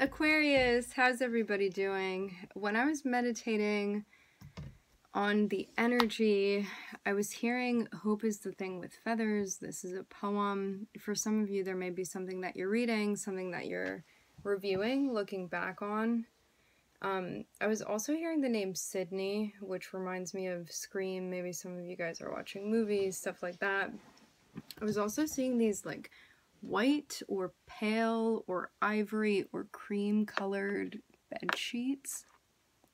Aquarius, how's everybody doing? When I was meditating on the energy, I was hearing Hope is the Thing with Feathers. This is a poem. For some of you, there may be something that you're reading, something that you're reviewing, looking back on. Um, I was also hearing the name Sydney, which reminds me of Scream. Maybe some of you guys are watching movies, stuff like that. I was also seeing these like white or pale or ivory or cream colored bed sheets.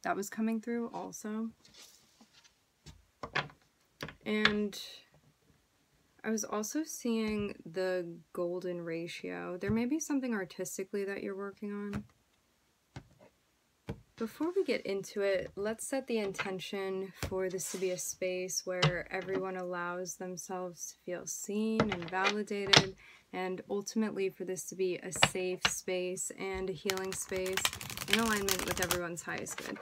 That was coming through also. And I was also seeing the golden ratio. There may be something artistically that you're working on. Before we get into it, let's set the intention for this to be a space where everyone allows themselves to feel seen and validated and ultimately for this to be a safe space and a healing space in alignment with everyone's highest good.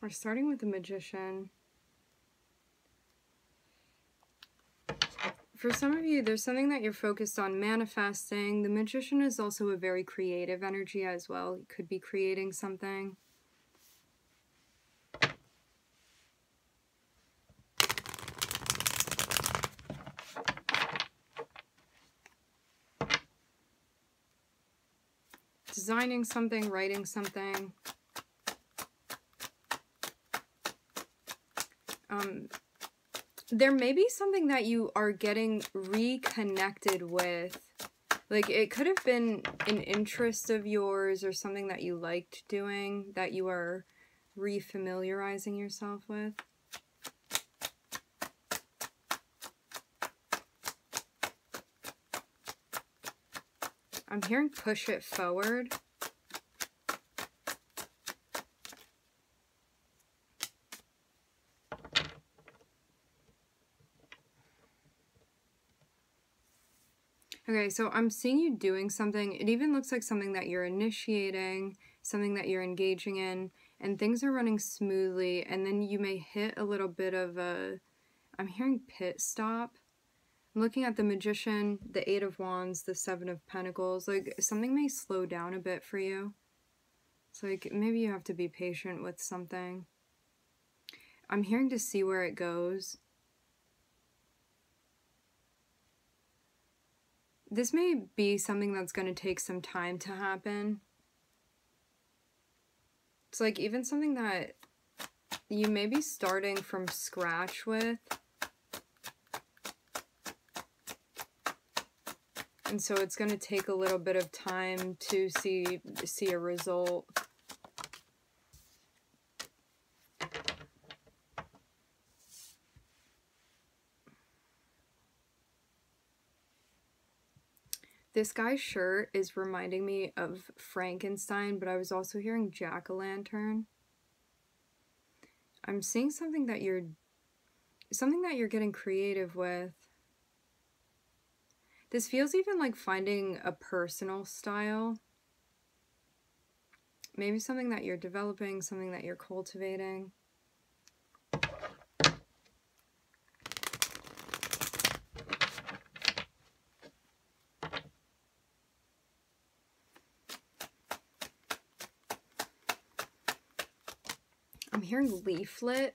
We're starting with the magician. For some of you, there's something that you're focused on manifesting. The magician is also a very creative energy as well. You could be creating something. Designing something, writing something. Um, there may be something that you are getting reconnected with. Like, it could have been an interest of yours or something that you liked doing that you are refamiliarizing yourself with. I'm hearing push it forward. Okay, so I'm seeing you doing something. It even looks like something that you're initiating, something that you're engaging in, and things are running smoothly. And then you may hit a little bit of a, I'm hearing pit stop. I'm looking at the Magician, the Eight of Wands, the Seven of Pentacles. Like, something may slow down a bit for you. It's like, maybe you have to be patient with something. I'm hearing to see where it goes. This may be something that's going to take some time to happen. It's like even something that you may be starting from scratch with. And so it's going to take a little bit of time to see see a result. This guy's shirt is reminding me of Frankenstein, but I was also hearing jack-o'-lantern. I'm seeing something that you're something that you're getting creative with. This feels even like finding a personal style. Maybe something that you're developing, something that you're cultivating. Hearing leaflet.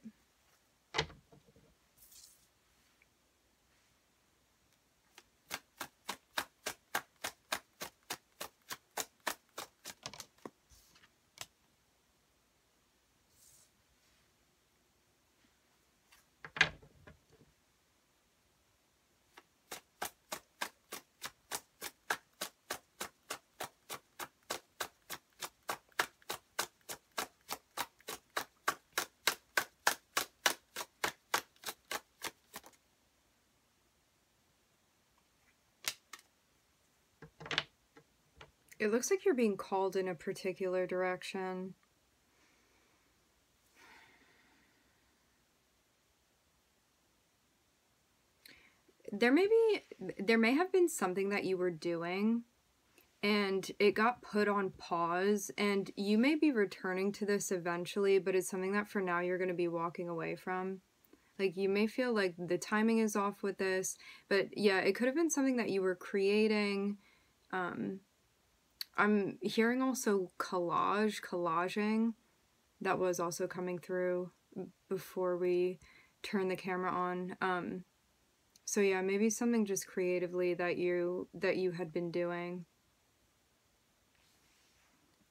Looks like you're being called in a particular direction. there may be there may have been something that you were doing and it got put on pause and you may be returning to this eventually but it's something that for now you're going to be walking away from like you may feel like the timing is off with this but yeah it could have been something that you were creating um i'm hearing also collage collaging that was also coming through before we turn the camera on um so yeah maybe something just creatively that you that you had been doing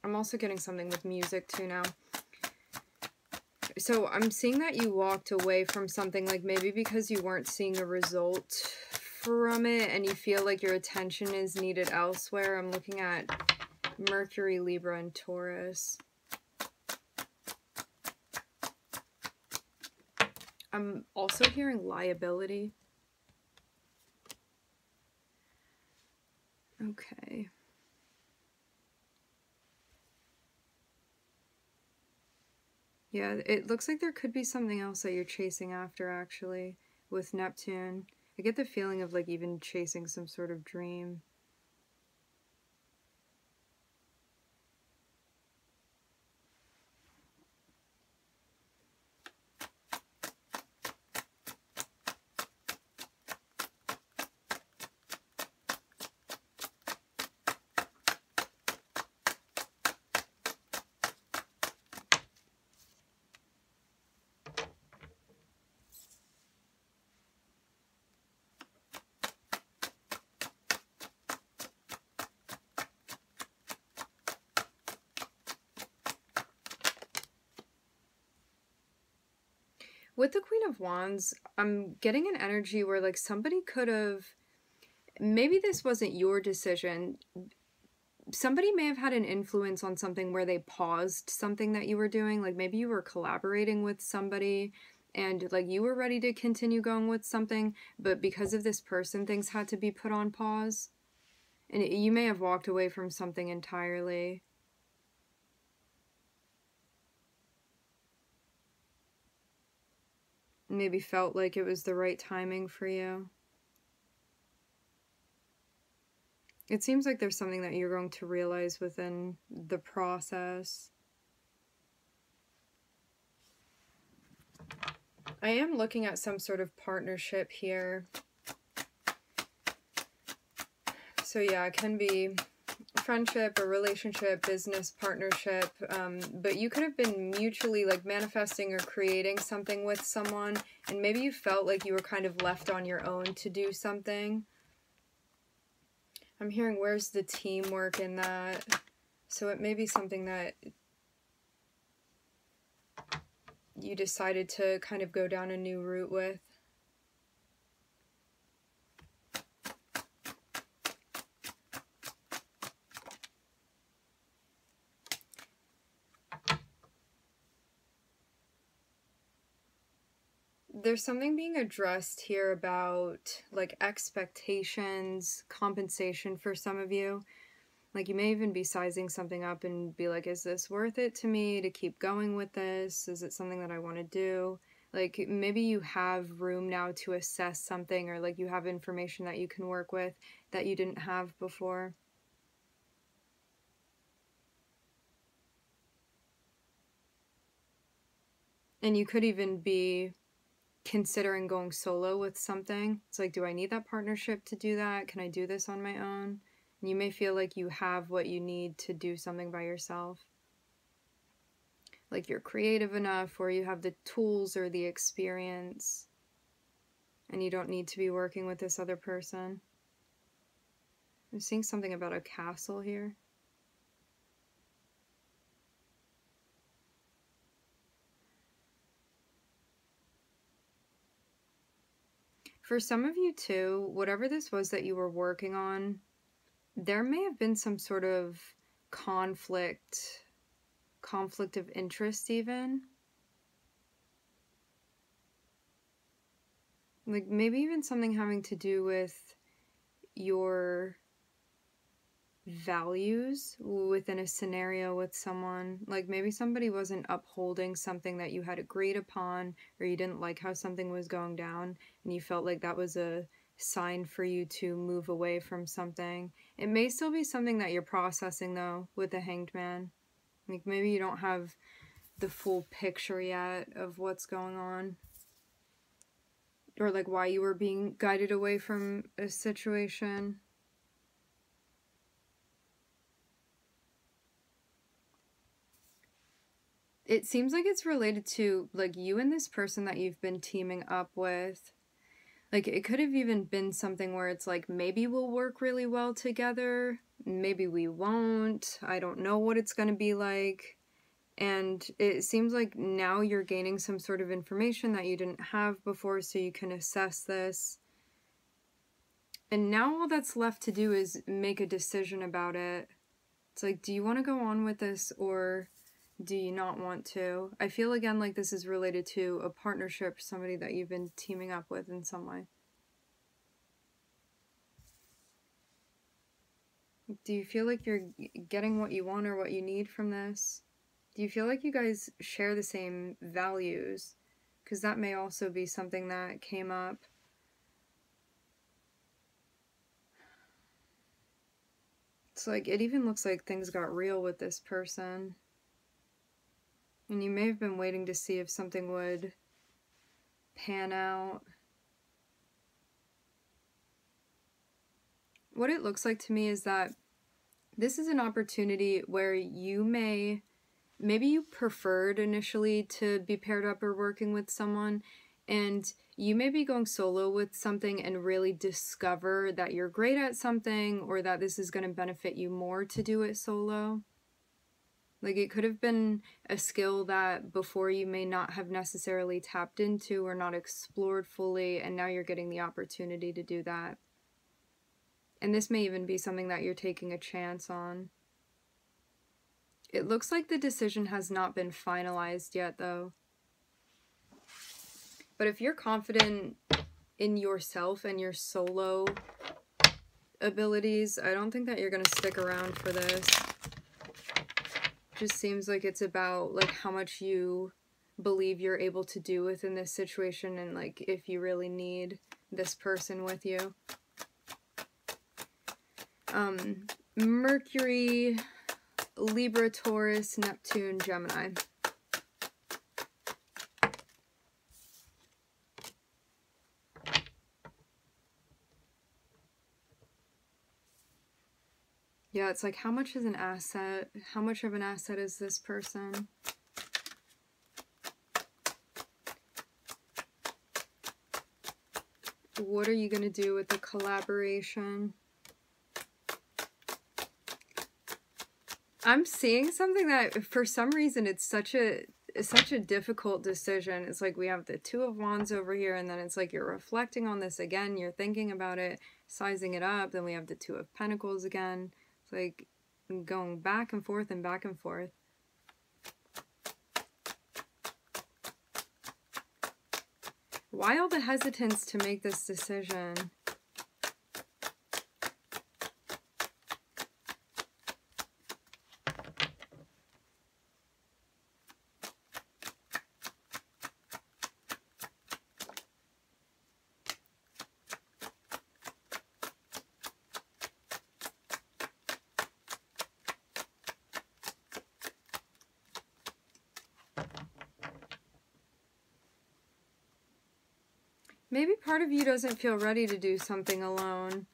I'm also getting something with music too now. So I'm seeing that you walked away from something like maybe because you weren't seeing a result from it and you feel like your attention is needed elsewhere. I'm looking at Mercury, Libra, and Taurus. I'm also hearing liability. Okay. Yeah, it looks like there could be something else that you're chasing after, actually, with Neptune. I get the feeling of, like, even chasing some sort of dream. With the Queen of Wands, I'm getting an energy where like somebody could have maybe this wasn't your decision. Somebody may have had an influence on something where they paused something that you were doing. Like maybe you were collaborating with somebody and like you were ready to continue going with something, but because of this person, things had to be put on pause. And you may have walked away from something entirely. Maybe felt like it was the right timing for you. It seems like there's something that you're going to realize within the process. I am looking at some sort of partnership here. So yeah, it can be friendship or relationship, business partnership, um, but you could have been mutually like manifesting or creating something with someone, and maybe you felt like you were kind of left on your own to do something. I'm hearing where's the teamwork in that? So it may be something that you decided to kind of go down a new route with. There's something being addressed here about like expectations, compensation for some of you. Like you may even be sizing something up and be like, is this worth it to me to keep going with this? Is it something that I want to do? Like maybe you have room now to assess something or like you have information that you can work with that you didn't have before. And you could even be considering going solo with something. It's like, do I need that partnership to do that? Can I do this on my own? And you may feel like you have what you need to do something by yourself. Like you're creative enough, or you have the tools or the experience, and you don't need to be working with this other person. I'm seeing something about a castle here. For some of you too, whatever this was that you were working on, there may have been some sort of conflict, conflict of interest even. Like maybe even something having to do with your values within a scenario with someone. Like maybe somebody wasn't upholding something that you had agreed upon, or you didn't like how something was going down, and you felt like that was a sign for you to move away from something. It may still be something that you're processing though with the hanged man. Like maybe you don't have the full picture yet of what's going on. Or like why you were being guided away from a situation. It seems like it's related to like you and this person that you've been teaming up with like it could have even been something where it's like maybe we'll work really well together, maybe we won't. I don't know what it's going to be like. And it seems like now you're gaining some sort of information that you didn't have before so you can assess this. And now all that's left to do is make a decision about it. It's like, do you want to go on with this or do you not want to? I feel again like this is related to a partnership, somebody that you've been teaming up with in some way. Do you feel like you're getting what you want or what you need from this? Do you feel like you guys share the same values? Because that may also be something that came up. It's like, it even looks like things got real with this person. And you may have been waiting to see if something would pan out. What it looks like to me is that this is an opportunity where you may, maybe you preferred initially to be paired up or working with someone, and you may be going solo with something and really discover that you're great at something or that this is going to benefit you more to do it solo. Like it could have been a skill that before you may not have necessarily tapped into or not explored fully, and now you're getting the opportunity to do that. And this may even be something that you're taking a chance on. It looks like the decision has not been finalized yet, though. But if you're confident in yourself and your solo abilities, I don't think that you're going to stick around for this just seems like it's about like how much you believe you're able to do within this situation and like if you really need this person with you. Um, Mercury, Libra, Taurus, Neptune, Gemini. Yeah, it's like how much is an asset? How much of an asset is this person? What are you going to do with the collaboration? I'm seeing something that for some reason it's such a it's such a difficult decision. It's like we have the two of wands over here and then it's like you're reflecting on this again, you're thinking about it, sizing it up, then we have the two of pentacles again like going back and forth and back and forth. Why all the hesitance to make this decision? Maybe part of you doesn't feel ready to do something alone.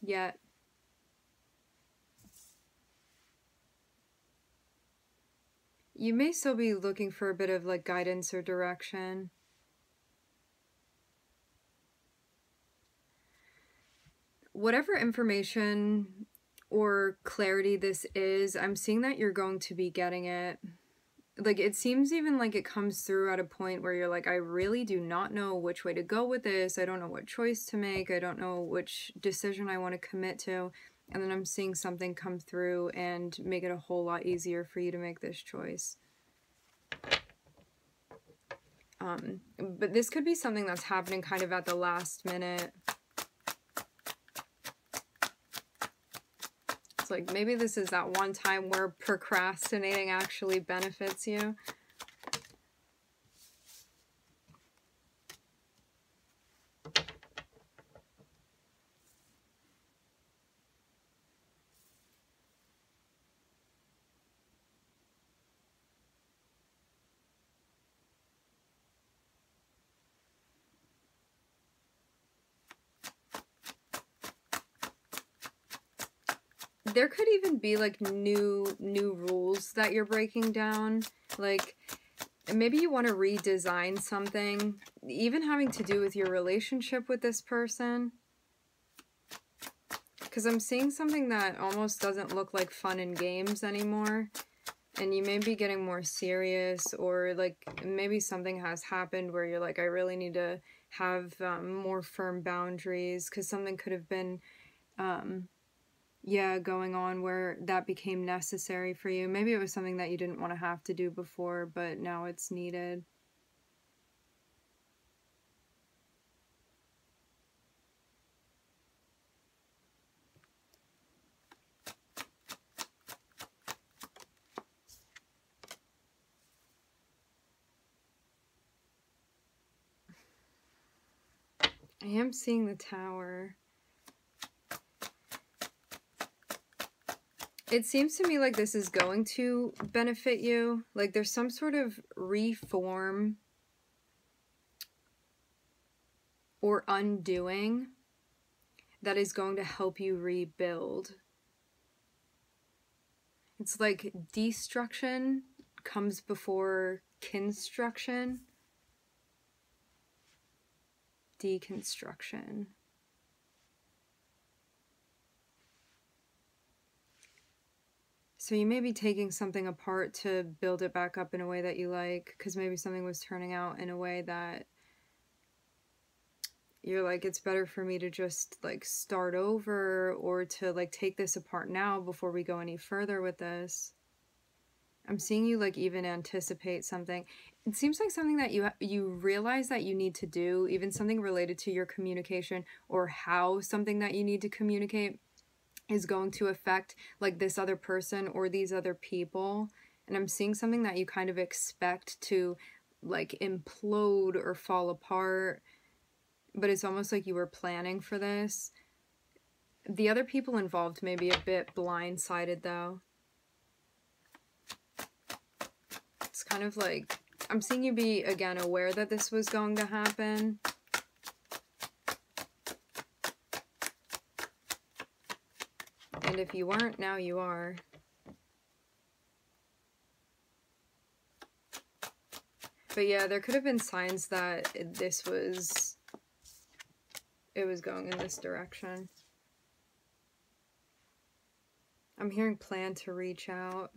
Yet. You may still be looking for a bit of like guidance or direction. whatever information or clarity this is, I'm seeing that you're going to be getting it. Like, it seems even like it comes through at a point where you're like, I really do not know which way to go with this. I don't know what choice to make. I don't know which decision I want to commit to. And then I'm seeing something come through and make it a whole lot easier for you to make this choice. Um, but this could be something that's happening kind of at the last minute. Like maybe this is that one time where procrastinating actually benefits you. There could even be like new new rules that you're breaking down. Like maybe you want to redesign something even having to do with your relationship with this person. Because i'm seeing something that almost doesn't look like fun and games anymore and you may be getting more serious or like maybe something has happened where you're like i really need to have um, more firm boundaries because something could have been um, yeah going on where that became necessary for you maybe it was something that you didn't want to have to do before but now it's needed I am seeing the tower. It seems to me like this is going to benefit you. Like there's some sort of reform or undoing that is going to help you rebuild. It's like destruction comes before construction, deconstruction. So you may be taking something apart to build it back up in a way that you like, because maybe something was turning out in a way that you're like, it's better for me to just like start over or to like take this apart now before we go any further with this. I'm seeing you like even anticipate something. It seems like something that you you realize that you need to do, even something related to your communication or how something that you need to communicate is going to affect like this other person or these other people and i'm seeing something that you kind of expect to like implode or fall apart but it's almost like you were planning for this. The other people involved may be a bit blindsided though. It's kind of like i'm seeing you be again aware that this was going to happen And if you weren't, now you are. But yeah, there could have been signs that this was... It was going in this direction. I'm hearing plan to reach out.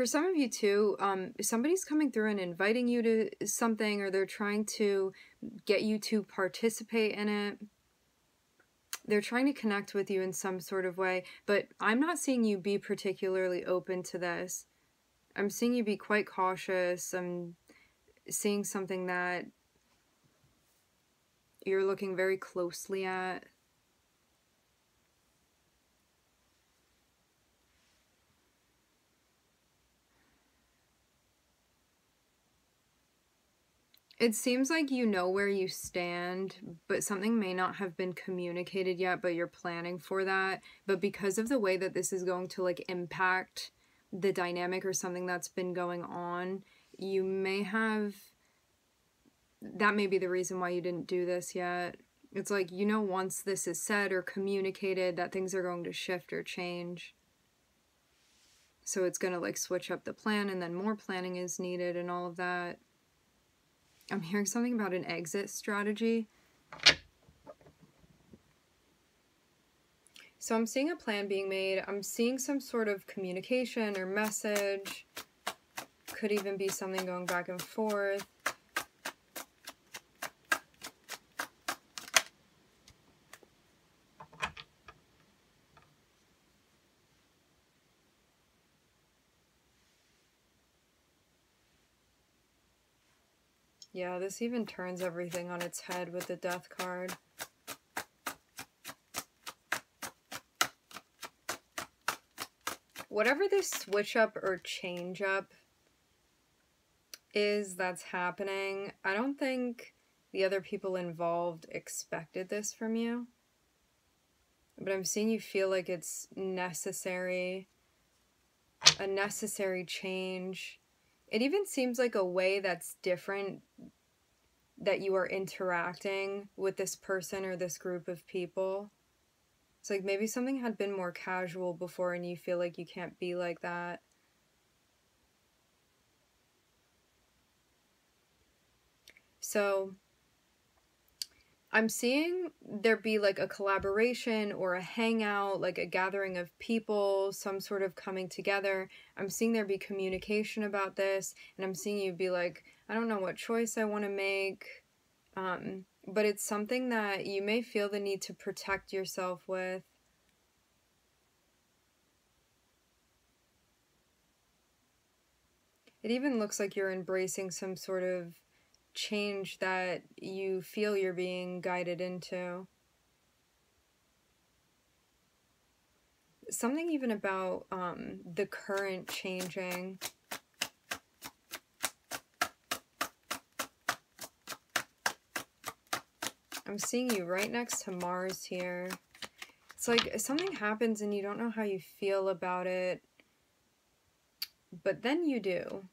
For some of you too, um, somebody's coming through and inviting you to something, or they're trying to get you to participate in it. They're trying to connect with you in some sort of way, but I'm not seeing you be particularly open to this. I'm seeing you be quite cautious. I'm seeing something that you're looking very closely at. It seems like you know where you stand, but something may not have been communicated yet, but you're planning for that. But because of the way that this is going to like impact the dynamic or something that's been going on, you may have that may be the reason why you didn't do this yet. It's like you know once this is said or communicated that things are going to shift or change. So it's going to like switch up the plan and then more planning is needed and all of that. I'm hearing something about an exit strategy. So I'm seeing a plan being made. I'm seeing some sort of communication or message. Could even be something going back and forth. Yeah, this even turns everything on its head with the death card. Whatever this switch up or change up is that's happening, I don't think the other people involved expected this from you. But I'm seeing you feel like it's necessary, a necessary change it even seems like a way that's different that you are interacting with this person or this group of people. It's like maybe something had been more casual before and you feel like you can't be like that. So I'm seeing there be like a collaboration or a hangout, like a gathering of people, some sort of coming together. I'm seeing there be communication about this, and I'm seeing you be like, I don't know what choice I want to make. Um, but it's something that you may feel the need to protect yourself with. It even looks like you're embracing some sort of change that you feel you're being guided into. Something even about um, the current changing. I'm seeing you right next to Mars here. It's like something happens and you don't know how you feel about it, but then you do.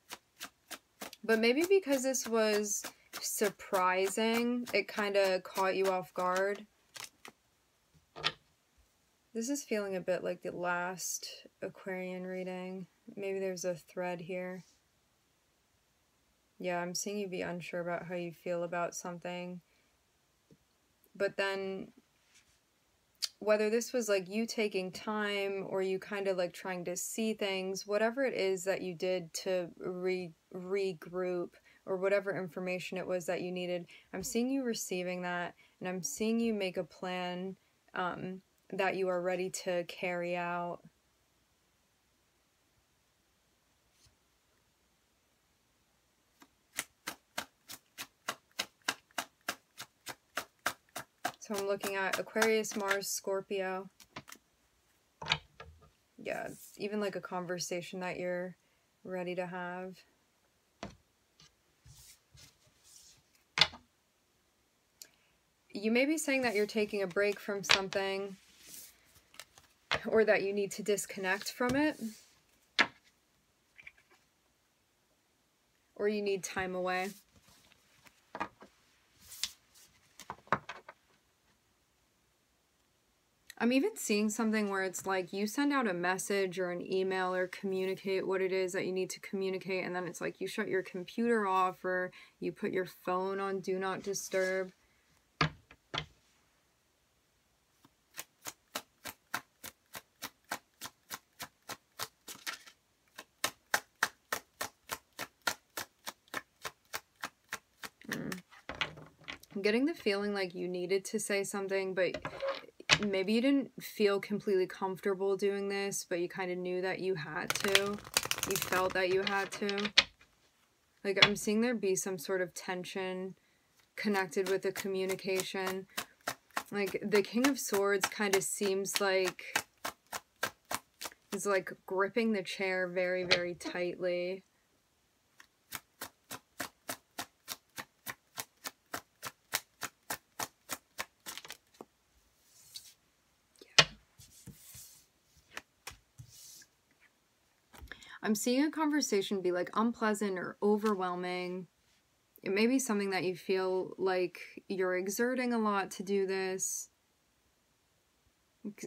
But maybe because this was surprising, it kind of caught you off guard. This is feeling a bit like the last Aquarian reading. Maybe there's a thread here. Yeah, I'm seeing you be unsure about how you feel about something. But then whether this was like you taking time or you kind of like trying to see things, whatever it is that you did to re regroup or whatever information it was that you needed, I'm seeing you receiving that and I'm seeing you make a plan um, that you are ready to carry out. So I'm looking at Aquarius, Mars, Scorpio. Yeah, even like a conversation that you're ready to have. You may be saying that you're taking a break from something or that you need to disconnect from it. Or you need time away. I'm even seeing something where it's like you send out a message or an email or communicate what it is that you need to communicate, and then it's like you shut your computer off or you put your phone on do not disturb. Hmm. I'm getting the feeling like you needed to say something, but maybe you didn't feel completely comfortable doing this, but you kind of knew that you had to. You felt that you had to. Like, I'm seeing there be some sort of tension connected with the communication. Like, the King of Swords kind of seems like he's like gripping the chair very, very tightly. I'm seeing a conversation be like unpleasant or overwhelming. It may be something that you feel like you're exerting a lot to do this.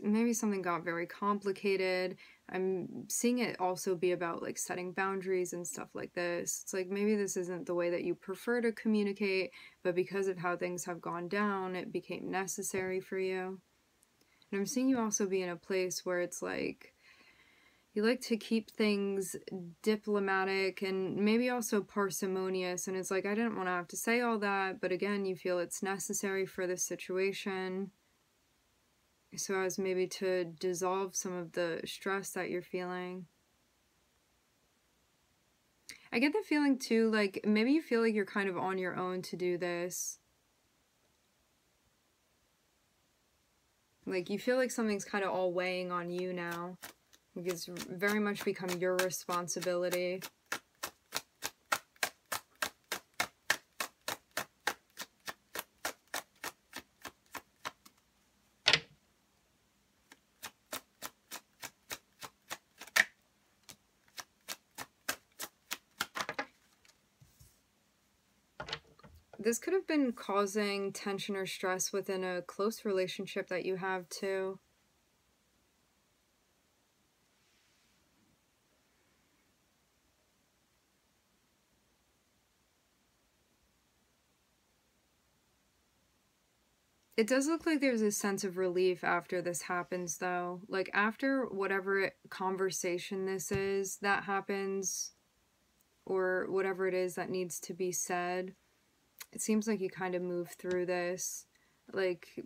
Maybe something got very complicated. I'm seeing it also be about like setting boundaries and stuff like this. It's like maybe this isn't the way that you prefer to communicate, but because of how things have gone down, it became necessary for you. And I'm seeing you also be in a place where it's like you like to keep things diplomatic and maybe also parsimonious and it's like i didn't want to have to say all that but again you feel it's necessary for this situation so as maybe to dissolve some of the stress that you're feeling I get the feeling too, like maybe you feel like you're kind of on your own to do this. Like you feel like something's kind of all weighing on you now. It's very much become your responsibility. this could have been causing tension or stress within a close relationship that you have too. It does look like there's a sense of relief after this happens, though. Like, after whatever conversation this is that happens, or whatever it is that needs to be said, it seems like you kind of move through this. Like,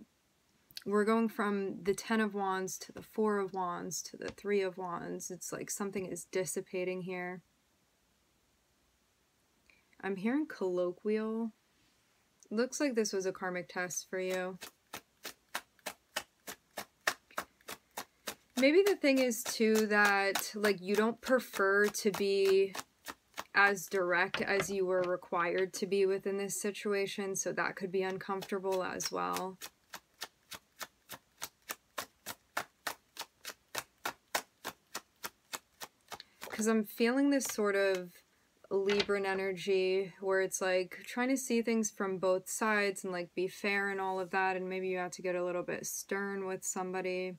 we're going from the Ten of Wands to the Four of Wands to the Three of Wands. It's like something is dissipating here. I'm hearing colloquial. Looks like this was a karmic test for you. Maybe the thing is too that like you don't prefer to be as direct as you were required to be within this situation, so that could be uncomfortable as well. Because I'm feeling this sort of Libran energy where it's like trying to see things from both sides and like be fair and all of that, and maybe you have to get a little bit stern with somebody.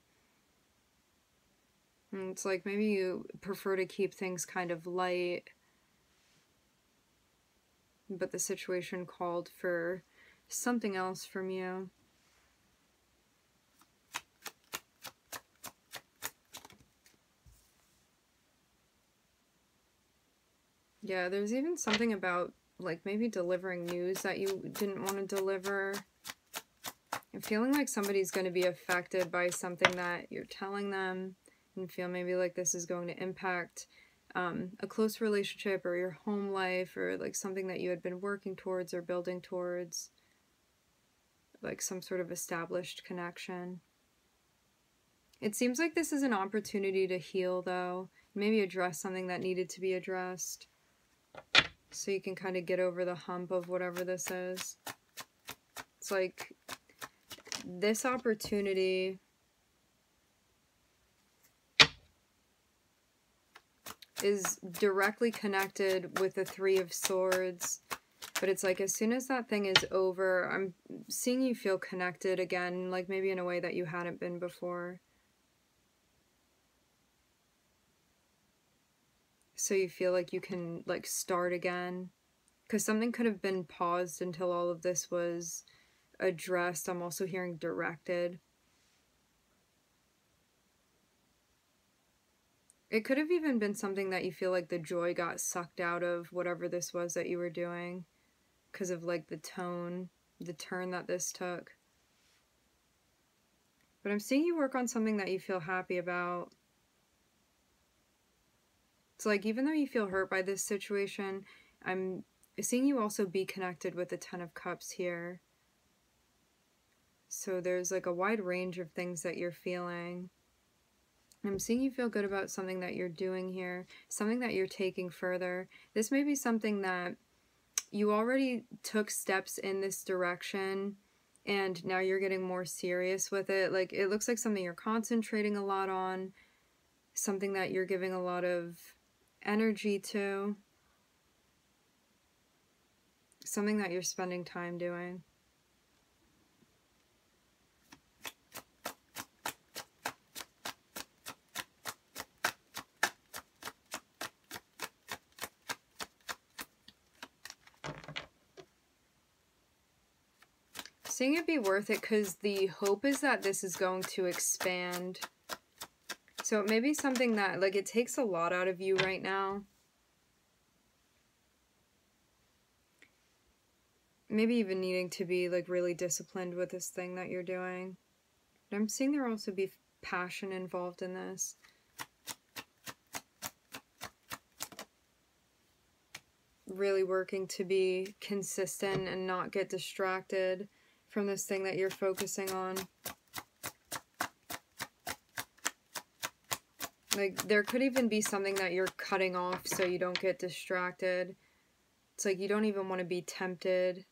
And it's like maybe you prefer to keep things kind of light but the situation called for something else from you. Yeah, there's even something about like maybe delivering news that you didn't want to deliver. I'm feeling like somebody's going to be affected by something that you're telling them and feel maybe like this is going to impact um, a close relationship or your home life or like something that you had been working towards or building towards, like some sort of established connection. It seems like this is an opportunity to heal, though. Maybe address something that needed to be addressed. So you can kind of get over the hump of whatever this is. It's like this opportunity is directly connected with the Three of Swords. But it's like as soon as that thing is over, I'm seeing you feel connected again, like maybe in a way that you hadn't been before. So you feel like you can like start again. Because something could have been paused until all of this was addressed. I'm also hearing directed. It could have even been something that you feel like the joy got sucked out of whatever this was that you were doing because of like the tone, the turn that this took. But I'm seeing you work on something that you feel happy about. It's like even though you feel hurt by this situation, I'm seeing you also be connected with the Ten of Cups here. So there's like a wide range of things that you're feeling. I'm seeing you feel good about something that you're doing here, something that you're taking further. This may be something that you already took steps in this direction and now you're getting more serious with it. Like it looks like something you're concentrating a lot on, something that you're giving a lot of energy to, something that you're spending time doing. seeing it be worth it because the hope is that this is going to expand. So it may be something that, like, it takes a lot out of you right now. Maybe even needing to be, like, really disciplined with this thing that you're doing. But I'm seeing there also be passion involved in this. really working to be consistent and not get distracted from this thing that you're focusing on. Like, there could even be something that you're cutting off so you don't get distracted. It's like you don't even want to be tempted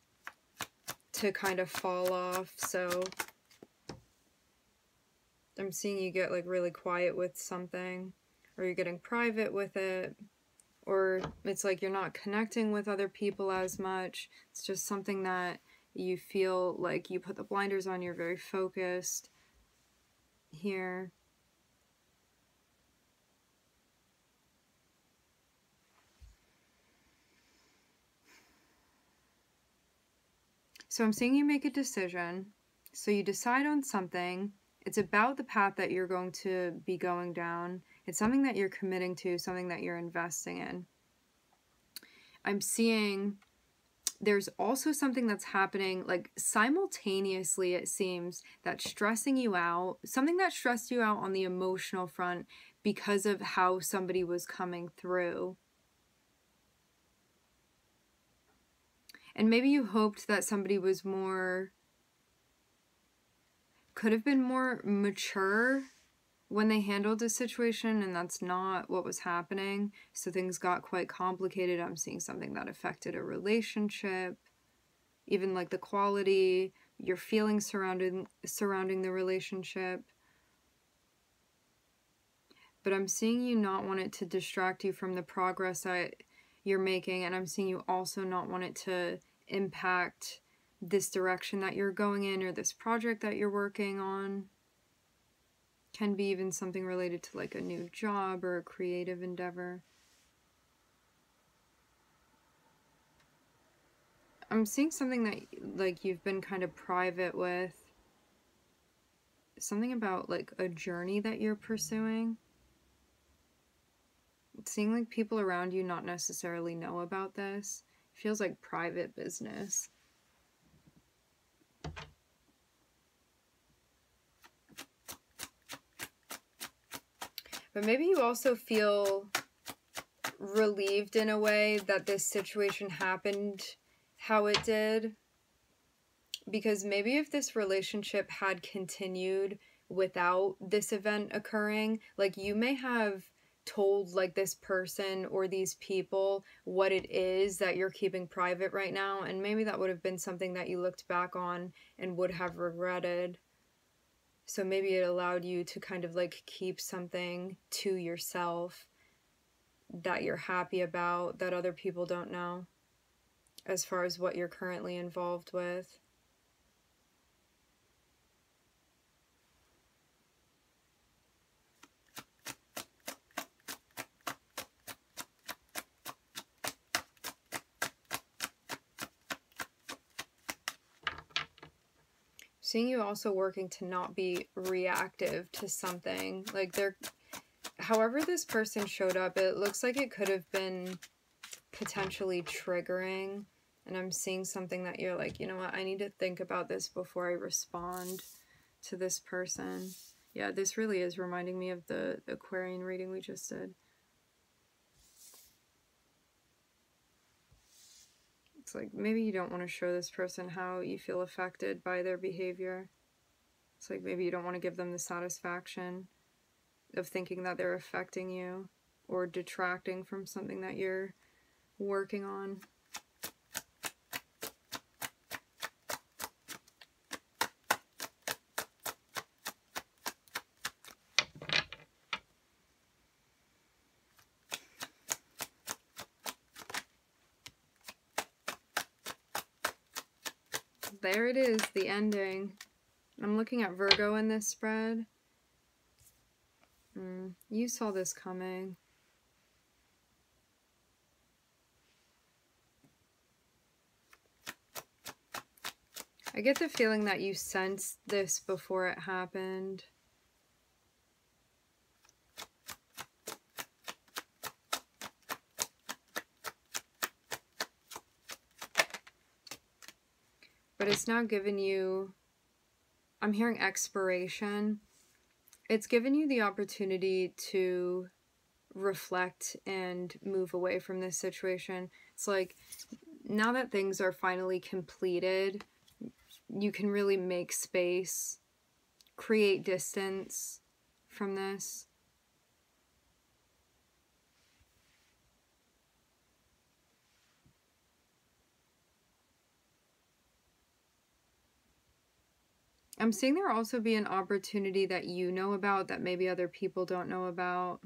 to kind of fall off, so I'm seeing you get like really quiet with something, or you're getting private with it, or it's like you're not connecting with other people as much. It's just something that you feel like you put the blinders on, you're very focused here. So I'm seeing you make a decision. So you decide on something. It's about the path that you're going to be going down. It's something that you're committing to, something that you're investing in. I'm seeing there's also something that's happening like simultaneously it seems that's stressing you out something that stressed you out on the emotional front because of how somebody was coming through And maybe you hoped that somebody was more, could have been more mature when they handled the situation, and that's not what was happening. So things got quite complicated. I'm seeing something that affected a relationship, even like the quality, your feelings surrounding surrounding the relationship. But I'm seeing you not want it to distract you from the progress that you're making and I'm seeing you also not want it to impact this direction that you're going in or this project that you're working on. Can be even something related to like a new job or a creative endeavor. I'm seeing something that like you've been kind of private with. Something about like a journey that you're pursuing seeing like people around you not necessarily know about this feels like private business. But maybe you also feel relieved in a way that this situation happened how it did. Because maybe if this relationship had continued without this event occurring, like you may have told like this person or these people what it is that you're keeping private right now and maybe that would have been something that you looked back on and would have regretted. So maybe it allowed you to kind of like keep something to yourself that you're happy about that other people don't know as far as what you're currently involved with seeing you also working to not be reactive to something. Like there however this person showed up, it looks like it could have been potentially triggering. And I'm seeing something that you're like, you know what, I need to think about this before I respond to this person. Yeah, this really is reminding me of the Aquarian reading we just did. Like maybe you don't want to show this person how you feel affected by their behavior. It's like maybe you don't want to give them the satisfaction of thinking that they're affecting you or detracting from something that you're working on. There it is, the ending. I'm looking at Virgo in this spread. Mm, you saw this coming. I get the feeling that you sensed this before it happened. But it's now given you, I'm hearing expiration. It's given you the opportunity to reflect and move away from this situation. It's like now that things are finally completed, you can really make space, create distance from this. I'm seeing there also be an opportunity that you know about that maybe other people don't know about.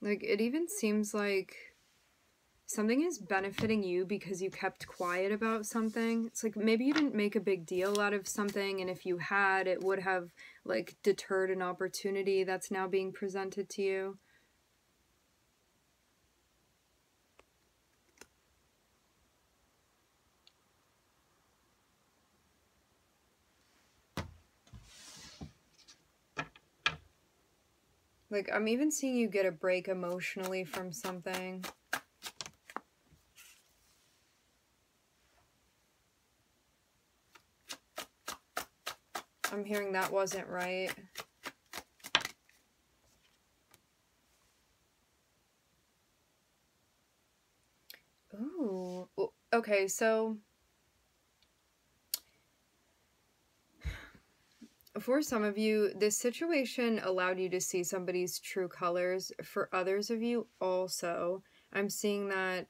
Like, it even seems like something is benefiting you because you kept quiet about something. It's like maybe you didn't make a big deal out of something, and if you had, it would have, like, deterred an opportunity that's now being presented to you. Like, I'm even seeing you get a break emotionally from something. I'm hearing that wasn't right. Ooh. Okay, so for some of you, this situation allowed you to see somebody's true colors. For others of you, also, I'm seeing that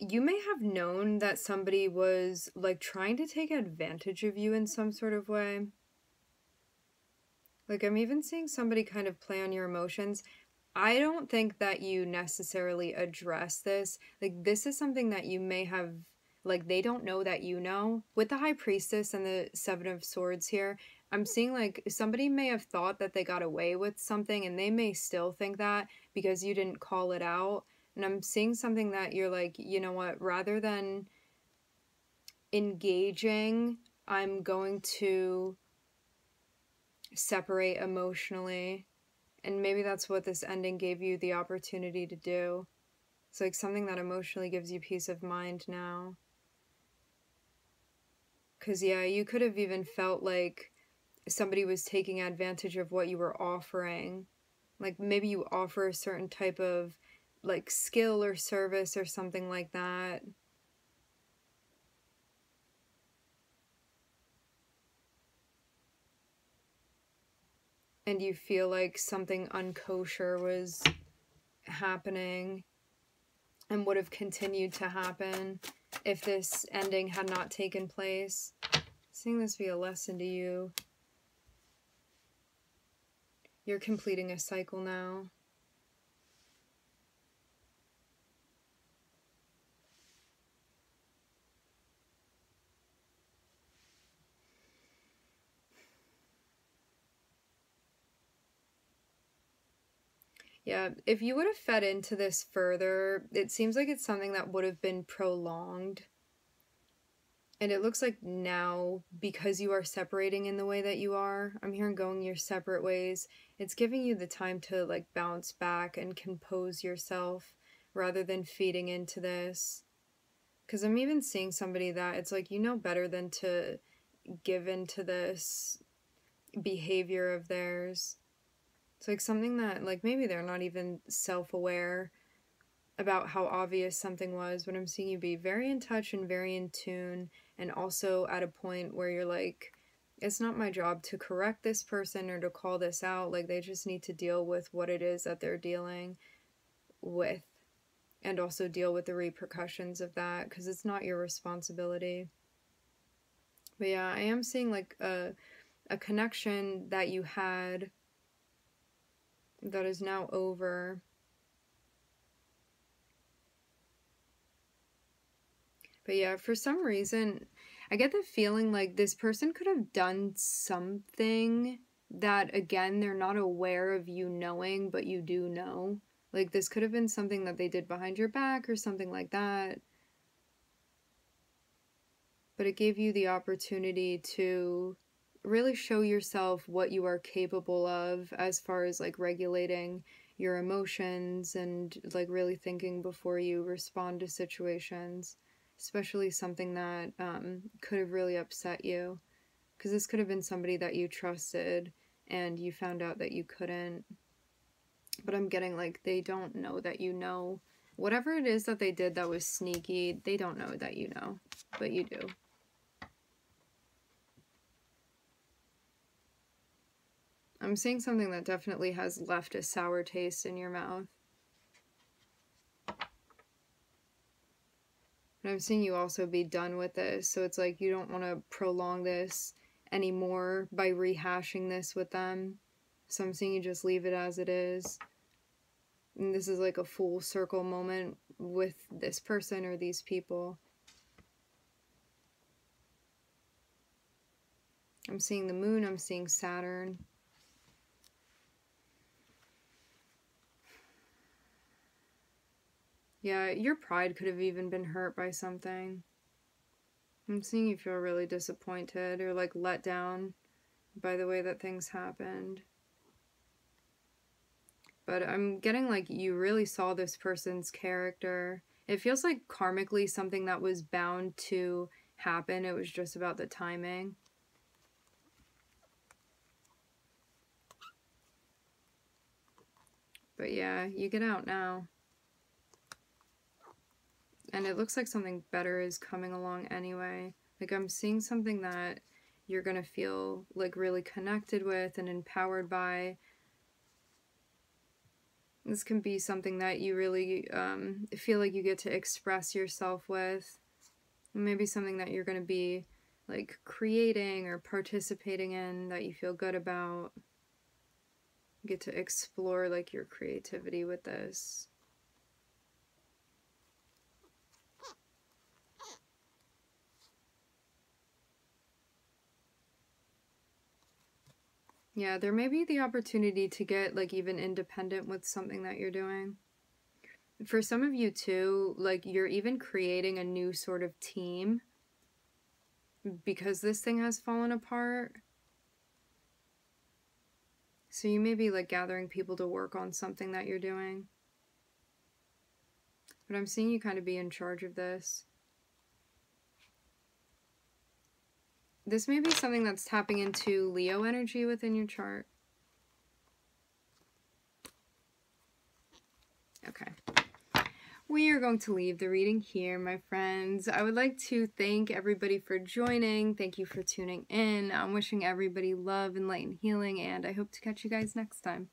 you may have known that somebody was like trying to take advantage of you in some sort of way. Like, I'm even seeing somebody kind of play on your emotions. I don't think that you necessarily address this. Like, this is something that you may have like they don't know that you know with the high priestess and the seven of swords here I'm seeing like somebody may have thought that they got away with something and they may still think that because you didn't call it out. And I'm seeing something that you're like, you know what, rather than engaging, I'm going to separate emotionally. And maybe that's what this ending gave you the opportunity to do. It's like something that emotionally gives you peace of mind now. Because, yeah, you could have even felt like somebody was taking advantage of what you were offering. Like maybe you offer a certain type of like skill or service or something like that. And you feel like something unkosher was happening and would have continued to happen if this ending had not taken place. Seeing this be a lesson to you. You're completing a cycle now. Yeah, if you would have fed into this further, it seems like it's something that would have been prolonged. And it looks like now, because you are separating in the way that you are, I'm hearing going your separate ways, it's giving you the time to like bounce back and compose yourself rather than feeding into this. Because I'm even seeing somebody that it's like you know better than to give into this behavior of theirs. It's like something that, like, maybe they're not even self aware about how obvious something was, but I'm seeing you be very in touch and very in tune and also at a point where you're like it's not my job to correct this person or to call this out like they just need to deal with what it is that they're dealing with and also deal with the repercussions of that because it's not your responsibility. But yeah i am seeing like a a connection that you had that is now over But yeah, for some reason, I get the feeling like this person could have done something that, again, they're not aware of you knowing, but you do know. Like, this could have been something that they did behind your back or something like that. But it gave you the opportunity to really show yourself what you are capable of as far as like regulating your emotions and like really thinking before you respond to situations, especially something that um, could have really upset you. Because this could have been somebody that you trusted and you found out that you couldn't. But I'm getting like they don't know that you know. Whatever it is that they did that was sneaky, they don't know that you know, but you do. I'm seeing something that definitely has left a sour taste in your mouth. And I'm seeing you also be done with this, so it's like you don't want to prolong this anymore by rehashing this with them. So I'm seeing you just leave it as it is. And this is like a full circle moment with this person or these people. I'm seeing the moon, I'm seeing Saturn. Yeah, your pride could have even been hurt by something. I'm seeing you feel really disappointed or like let down by the way that things happened. But I'm getting like you really saw this person's character. It feels like karmically something that was bound to happen. It was just about the timing. But yeah, you get out now. And it looks like something better is coming along anyway. Like I'm seeing something that you're going to feel like really connected with and empowered by. This can be something that you really um, feel like you get to express yourself with. Maybe something that you're going to be like creating or participating in that you feel good about. You get to explore like your creativity with this. Yeah, there may be the opportunity to get like even independent with something that you're doing. For some of you too, like you're even creating a new sort of team because this thing has fallen apart. So you may be like gathering people to work on something that you're doing. But I'm seeing you kind of be in charge of this. This may be something that's tapping into Leo energy within your chart. Okay. We are going to leave the reading here, my friends. I would like to thank everybody for joining. Thank you for tuning in. I'm wishing everybody love and light and healing, and I hope to catch you guys next time.